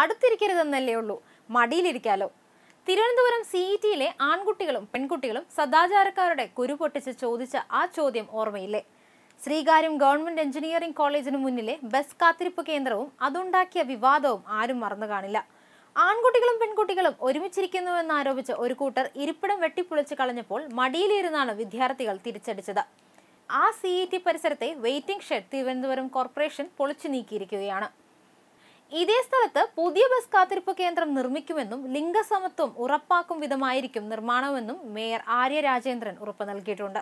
അടുത്തിരിക്കരുതെന്നല്ലേ ഉള്ളൂ. മടിയിലിരിക്കാലോ. Thiruvananthapuram C E ടിയിലെ ആൺകുട്ടികളും പെൺകുട്ടികളും സദാചാരക്കാരുടെ കുരു പൊട്ടിച്ച് ചോദിച്ച ആ ചോദ്യം ഓർമ്മയില്ലേ? ശ്രീകാര്യം ഗവൺമെന്റ് എഞ്ചിനീയറിംഗ് കോളേജിന് മുന്നിലെ ബസ് കാത്തിരിപ്പ് കേന്ദ്രവും അതുണ്ടാക്കിയ വിവാദവും ആരും മറന്നു കാണില്ല. ആൺകുട്ടികളും പെൺകുട്ടികളും ഒരുമിച്ചിരിക്കുന്നുവെന്നാരോപിച്ച് ഒരു കൂട്ടർ ഇരിപ്പിടം വെട്ടിപ്പൊളിച്ച് കളഞ്ഞപ്പോൾ മടിയിലിരുന്നാണ് വിദ്യാർത്ഥികൾ തിരിച്ചടിച്ചത്. ആ സി ഇ ടി പരിസരത്തെ വെയിറ്റിംഗ് ഷെഡ് തിരുവനന്തപുരം കോർപ്പറേഷൻ പൊളിച്ചു നീക്കിയിരിക്കുകയാണ്. ഇതേ സ്ഥലത്ത് പുതിയ ബസ് കാത്തിരിപ്പ് കേന്ദ്രം നിർമ്മിക്കുമെന്നും ലിംഗസമത്വം ഉറപ്പാക്കും വിധമായിരിക്കും നിർമ്മാണമെന്നും മേയർ ആര്യ രാജേന്ദ്രൻ ഉറപ്പ് നൽകിയിട്ടുണ്ട്.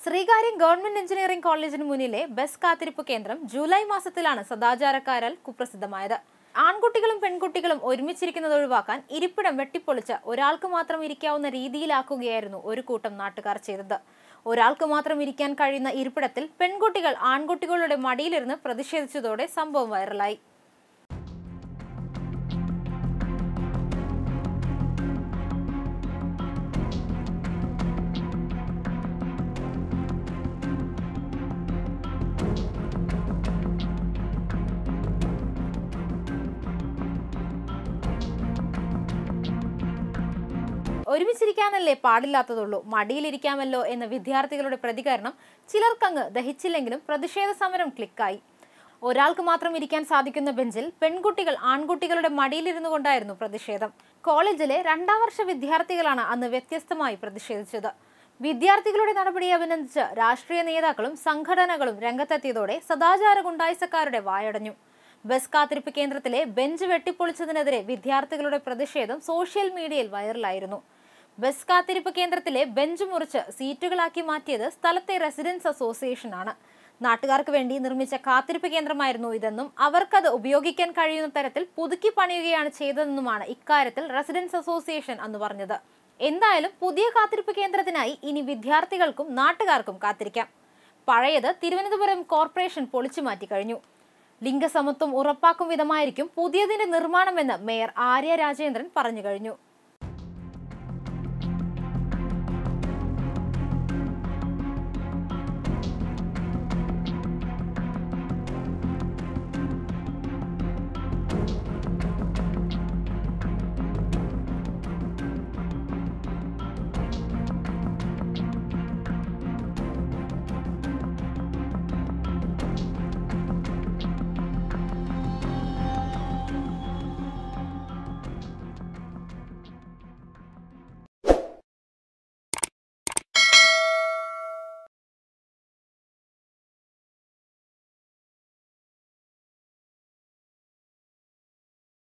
ശ്രീകാര്യം ഗവൺമെന്റ് എഞ്ചിനീയറിംഗ് കോളേജിന് മുന്നിലെ ബസ് കാത്തിരിപ്പ് കേന്ദ്രം ജൂലൈ മാസത്തിലാണ് സദാചാരക്കാരാൽ കുപ്രസിദ്ധമായത്. ആൺകുട്ടികളും പെൺകുട്ടികളും ഒരുമിച്ചിരിക്കുന്നത് ഒഴിവാക്കാൻ ഇരിപ്പിടം വെട്ടിപ്പൊളിച്ച് ഒരാൾക്ക് മാത്രം ഇരിക്കാവുന്ന രീതിയിലാക്കുകയായിരുന്നു ഒരു കൂട്ടം നാട്ടുകാർ ചെയ്തത്. ഒരാൾക്ക് മാത്രം ഇരിക്കാൻ കഴിയുന്ന ഇരിപ്പിടത്തിൽ പെൺകുട്ടികൾ ആൺകുട്ടികളുടെ മടിയിലിരുന്ന് പ്രതിഷേധിച്ചതോടെ സംഭവം വൈറലായി. ഒരുമിച്ചിരിക്കാനല്ലേ പാടില്ലാത്തതുള്ളൂ. മടിയിലിരിക്കാമല്ലോ എന്ന വിദ്യാർത്ഥികളുടെ പ്രതികരണം ചിലർക്കങ്ങ് ദഹിച്ചില്ലെങ്കിലും പ്രതിഷേധ സമരം ക്ലിക്കായി. ഒരാൾക്ക് മാത്രം ഇരിക്കാൻ സാധിക്കുന്ന ബെഞ്ചിൽ പെൺകുട്ടികൾ ആൺകുട്ടികളുടെ മടിയിലിരുന്നു കൊണ്ടായിരുന്നു പ്രതിഷേധം. കോളേജിലെ രണ്ടാം വർഷ വിദ്യാർത്ഥികളാണ് അന്ന് വ്യത്യസ്തമായി പ്രതിഷേധിച്ചത്. വിദ്യാർത്ഥികളുടെ നടപടിയെ അഭിനന്ദിച്ച് രാഷ്ട്രീയ നേതാക്കളും സംഘടനകളും രംഗത്തെത്തിയതോടെ സദാചാര ഗുണ്ടായിസക്കാരുടെ വായടഞ്ഞു. ബസ് കാത്തിരിപ്പ് കേന്ദ്രത്തിലെ ബെഞ്ച് വെട്ടിപ്പൊളിച്ചതിനെതിരെ വിദ്യാർത്ഥികളുടെ പ്രതിഷേധം സോഷ്യൽ മീഡിയയിൽ വൈറലായിരുന്നു. ബസ് കാത്തിരിപ്പ് കേന്ദ്രത്തിലെ ബെഞ്ച് മുറിച്ച് സീറ്റുകളാക്കി മാറ്റിയത് സ്ഥലത്തെ റെസിഡൻസ് അസോസിയേഷനാണ്. നാട്ടുകാർക്ക് വേണ്ടി നിർമ്മിച്ച കാത്തിരിപ്പ് കേന്ദ്രമായിരുന്നു ഇതെന്നും അവർക്കത് ഉപയോഗിക്കാൻ കഴിയുന്ന തരത്തിൽ പുതുക്കി പണിയുകയാണ് ചെയ്തതെന്നുമാണ് ഇക്കാര്യത്തിൽ റെസിഡൻസ് അസോസിയേഷൻ അന്ന് പറഞ്ഞത്. എന്തായാലും പുതിയ കാത്തിരിപ്പ് കേന്ദ്രത്തിനായി ഇനി വിദ്യാർത്ഥികൾക്കും നാട്ടുകാർക്കും കാത്തിരിക്കാം. പഴയത് തിരുവനന്തപുരം കോർപ്പറേഷൻ പൊളിച്ചു മാറ്റി കഴിഞ്ഞു. ലിംഗസമത്വം ഉറപ്പാക്കും വിധമായിരിക്കും പുതിയതിന്റെ നിർമ്മാണമെന്ന് മേയർ ആര്യ രാജേന്ദ്രൻ പറഞ്ഞു കഴിഞ്ഞു.